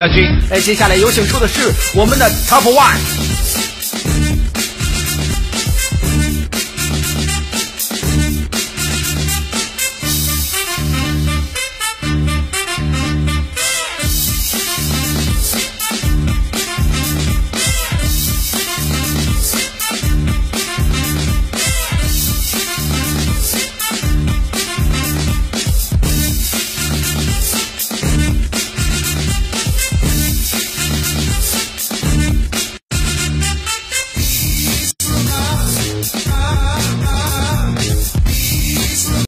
亚军。哎，接下来有请出的是我们的 Top One。